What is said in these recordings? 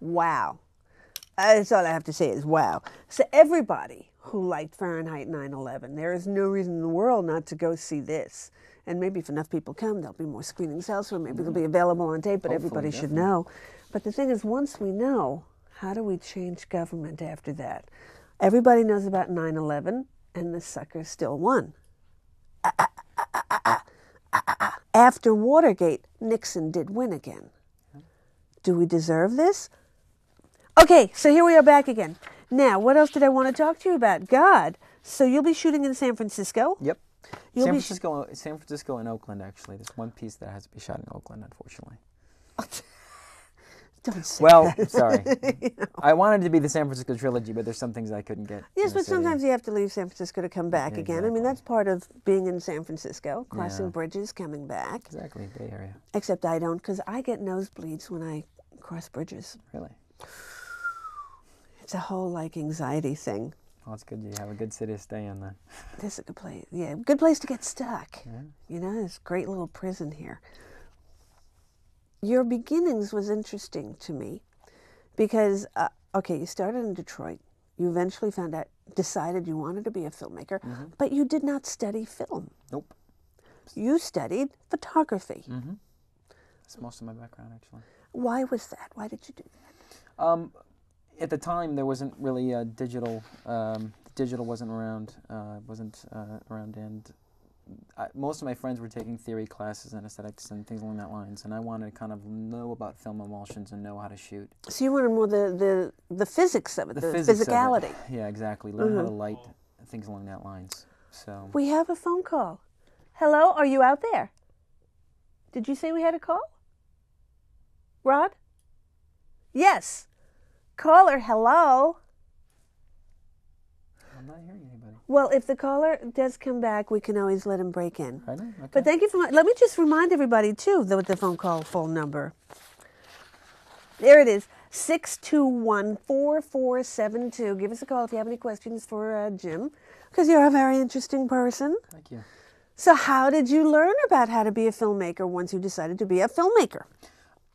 Wow. Uh, that's all I have to say is wow. So everybody who liked Fahrenheit 9/11, there is no reason in the world not to go see this. And maybe if enough people come, there'll be more screenings elsewhere. Maybe they'll be mm-hmm. available on tape, but Hopefully, everybody should know. But the thing is, once we know, how do we change government after that? Everybody knows about 9/11, and the sucker still won. After Watergate, Nixon did win again. Do we deserve this? Okay, so here we are back again. Now, what else did I want to talk to you about? God. So you'll be shooting in San Francisco. Yep. You'll San be sh- San Francisco, and Oakland. Actually, there's one piece that has to be shot in Oakland, unfortunately. Don't say Well, that. sorry. I wanted to be the San Francisco trilogy, but there's some things I couldn't get. Yes, but sometimes you have to leave San Francisco to come back Yeah, again. I mean, that's part of being in San Francisco, crossing Yeah. bridges, coming back. Exactly, Bay Area. Except I don't, because I get nosebleeds when I cross bridges. Really. It's a whole like anxiety thing. Well, it's good you have a good city to stay in then. This is a good place. Yeah, good place to get stuck. Yeah. You know, this great little prison here. Your beginnings was interesting to me because, uh, okay, you started in Detroit. You eventually found out, decided you wanted to be a filmmaker, but you did not study film. Nope. You studied photography. That's most of my background, actually. Why was that? Why did you do that? Um, at the time, there wasn't really uh, digital. Um, digital wasn't around. Uh, wasn't uh, around, and I, most of my friends were taking theory classes and aesthetics and things along that lines. And I wanted to kind of know about film emulsions and know how to shoot. So you wanted more the, the, the physics of it, the, physics of it. physicality. Yeah, exactly. Learn how to light things along that lines. So We have a phone call. Hello, are you out there? Did you say we had a call? Rod? Yes. Caller, hello. I'm not hearing anybody. Well, if the caller does come back, we can always let him break in. Right now? Okay. But thank you for my, let me just remind everybody too the, the phone call phone number. There it is. 621-4472. Give us a call if you have any questions for uh, Jim because you're a very interesting person. Thank you. So how did you learn about how to be a filmmaker once you decided to be a filmmaker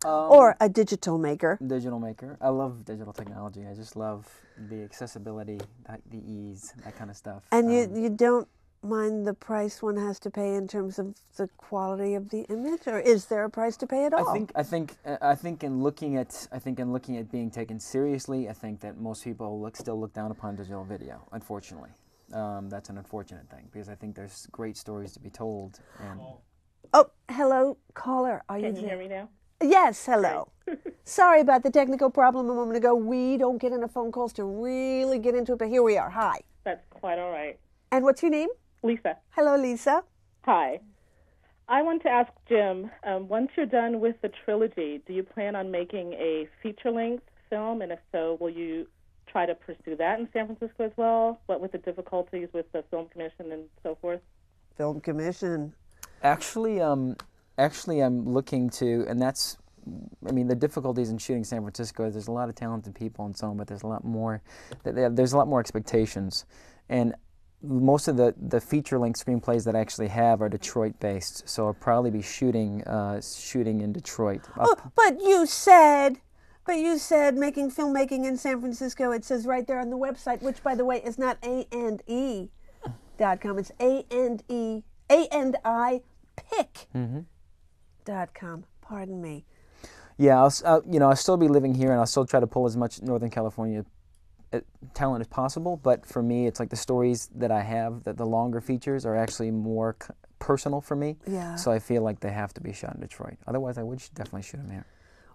Um, or a digital maker? digital maker. I love digital technology. I just love the accessibility, that, the ease, that kind of stuff. And you Um, you don't mind the price one has to pay in terms of the quality of the image or is there a price to pay at all? I think I think uh, I think in looking at I think in looking at being taken seriously, I think that most people look still look down upon digital video. Unfortunately, um, that's an unfortunate thing because I think there's great stories to be told. And Oh, hello caller. Are Can you you hear me now? Yes, hello. Sorry about the technical problem a moment ago. We don't get into phone calls to really get into it, but here we are. Hi. That's quite all right. And what's your name? Lisa, Hello, Lisa. hi. I want to ask Jim, um, once you're done with the trilogy, do you plan on making a feature length film? And if so, will you try to pursue that in San Francisco as well? What with the difficulties with the film commission and so forth? Film Commission. actually, um, actually, I'm looking to, and that's. I mean, the difficulties in shooting San Francisco. is There's a lot of talented people and so on, but there's a lot more. th- th- There's a lot more expectations, and most of the, the feature length screenplays that I actually have are Detroit based. So I'll probably be shooting uh, shooting in Detroit. Oh, but you said, but you said making filmmaking in San Francisco. It says right there on the website, which by the way is not a and e dot com. It's a and e a and i pick dot com. Pardon me. Yeah, I'll, I'll, you know, I'll still be living here, and I'll still try to pull as much Northern California uh, talent as possible. But for me, it's like the stories that I have, that the longer features are actually more personal for me. Yeah. So I feel like they have to be shot in Detroit. Otherwise, I would definitely shoot them here.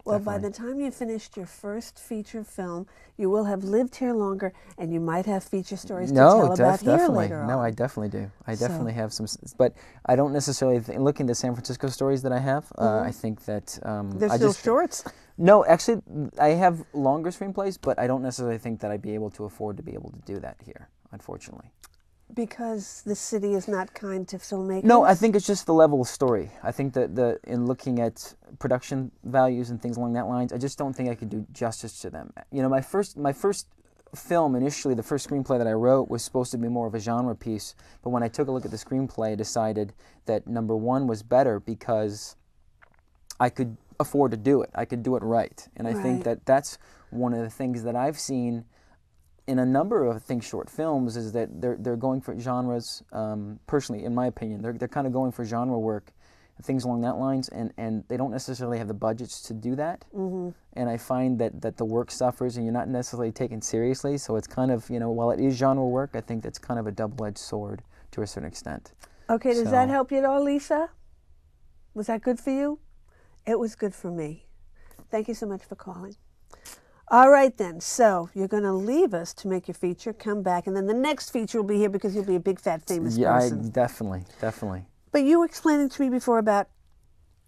Well, by the time you finished your first feature film, you will have lived here longer, and you might have feature stories to tell no, about here later No, on. I definitely do. I So- definitely have some, but I don't necessarily th- looking at the San Francisco stories that I have. Uh, I think that um, Mm-hmm. They're I still just, shorts. No, actually, I have longer screenplays, but I don't necessarily think that I'd be able to afford to be able to do that here, unfortunately. Because the city is not kind to filmmakers. No, I think it's just the level of story. I think that the in looking at production values and things along that lines, I just don't think I could do justice to them. You know, my first my first film initially, the first screenplay that I wrote was supposed to be more of a genre piece, but when I took a look at the screenplay, I decided that number one was better because I could afford to do it. I could do it right, and I think that that's one of the things that I've seen in a number of think short films is that they're they're going for genres. Um, personally, in my opinion, they're they're kind of going for genre work, things along that lines, and, and they don't necessarily have the budgets to do that. Mm-hmm. And I find that that the work suffers, and you're not necessarily taken seriously. So it's kind of you know while it is genre work, I think that's kind of a double edged sword to a certain extent. Okay, does So- that help you at all, Lisa? Was that good for you? It was good for me. Thank you so much for calling. All right, then. So you're going to leave us to make your feature, come back, and then the next feature will be here because you'll be a big, fat, famous Yeah, person. definitely, definitely. But you were explaining to me before about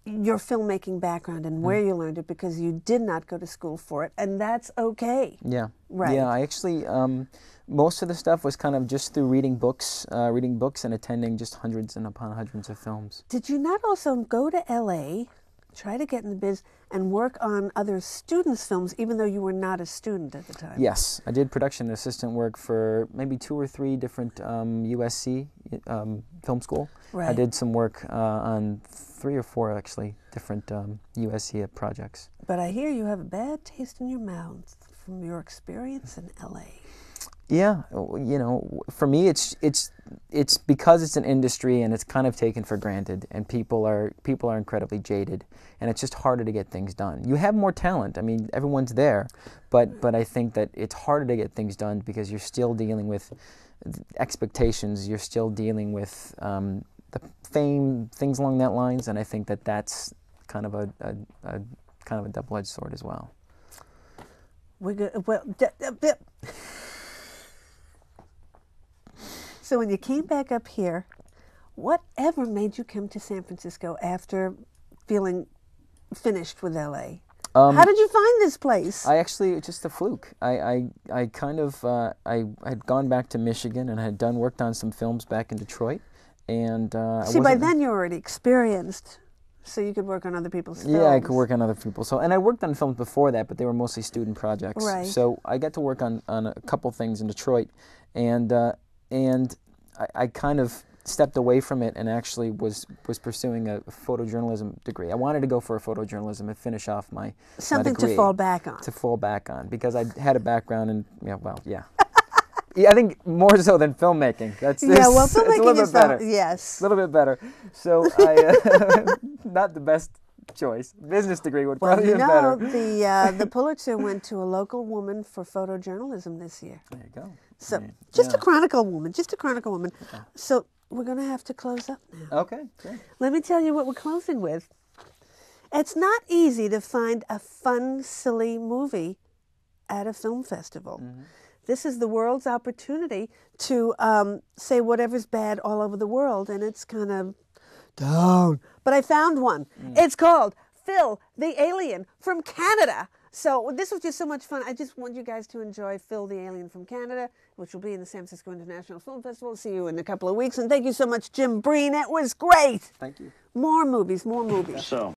your filmmaking background Mm. and where you learned it because you did not go to school for it, and that's okay. Yeah. Right. Yeah, I actually um, most of the stuff was kind of just through reading books, uh, reading books, and attending just hundreds and upon hundreds of films. Did you not also go to LA, try to get in the biz, and work on other students' films, even though you were not a student at the time? Yes, I did production assistant work for maybe two or three different um, USC um, film school. I did some work uh, on three or four actually different um, USC projects. But I hear you have a bad taste in your mouth from your experience in LA. Yeah, you know, for me, it's it's it's because it's an industry and it's kind of taken for granted, and people are people are incredibly jaded, and it's just harder to get things done. You have more talent. I mean, everyone's there, but but I think that it's harder to get things done because you're still dealing with expectations. You're still dealing with um, the fame, things along that lines, and I think that that's kind of a, a, a kind of a double-edged sword as well. We go, well, so when you came back up here, whatever made you come to San Francisco after feeling finished with LA? Um, How did you find this place? I actually just a fluke. I I, I kind of uh, I had gone back to Michigan and I had done worked on some films back in Detroit, and uh, I See, by then you're already experienced, so you could work on other people's films. yeah, I could work on other people. So and I worked on films before that, but they were mostly student projects. Right. So I got to work on, on a couple things in Detroit, and uh, and I, I kind of stepped away from it and actually was was pursuing a photojournalism degree. I wanted to go for a photojournalism and finish off my my Something to fall back on. to fall back on because I had a background in yeah well yeah yeah I think more so than filmmaking that's yeah, well, it's a filmmaking little is bit better the, yes. a little bit better so I uh, not the best choice business degree would Well, probably you be know, better the uh, the Pulitzer went to a local woman for photojournalism this year. there you go So Yeah. just Yeah. a chronicle woman, just a chronicle woman. So we're going to have to close up now. okay good. Let me tell you what we're closing with. It's not easy to find a fun, silly movie at a film festival. This is the world's opportunity to um, say whatever's bad all over the world, and it's kind of down. But I found one. It's called Phil the Alien from Canada. So this was just so much fun. I just want you guys to enjoy Phil the Alien from Canada, which will be in the San Francisco International Film Festival. See you in a couple of weeks. And thank you so much, Jim Breen. It was great. thank you More movies, more movies. So,